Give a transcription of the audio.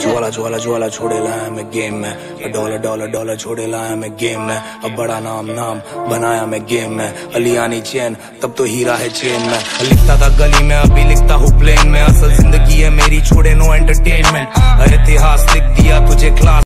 ज्वाला ज्वाला ज्वाला छोड़े लाया मैं गेम में डॉलर डॉलर डॉलर छोड़े लाया मैं गेम में अब बड़ा नाम नाम बनाया मैं गेम में अलियानी चैन तब तो हीरा है चेन में लिखता था गली में अभी लिखता हूँ प्लेन में असल ज़िंदगी है मेरी छोड़े नो एंटरटेनमेंट इतिहास लिख दिया तुझे क्लास